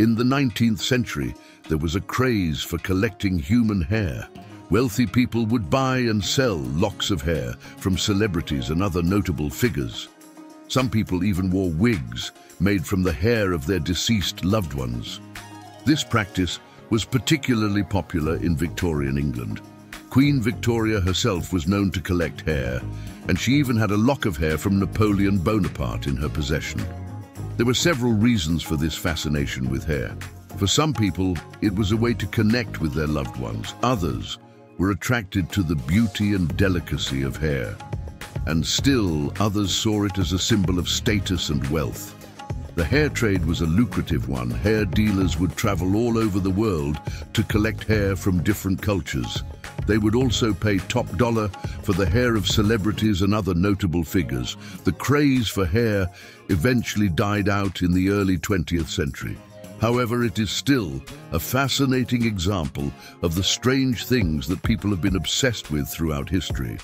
In the 19th century, there was a craze for collecting human hair. Wealthy people would buy and sell locks of hair from celebrities and other notable figures. Some people even wore wigs made from the hair of their deceased loved ones. This practice was particularly popular in Victorian England. Queen Victoria herself was known to collect hair, and she even had a lock of hair from Napoleon Bonaparte in her possession. There were several reasons for this fascination with hair. For some people, it was a way to connect with their loved ones. Others were attracted to the beauty and delicacy of hair. And still, others saw it as a symbol of status and wealth. The hair trade was a lucrative one. Hair dealers would travel all over the world to collect hair from different cultures. They would also pay top dollar for the hair of celebrities and other notable figures. The craze for hair eventually died out in the early 20th century. However, it is still a fascinating example of the strange things that people have been obsessed with throughout history.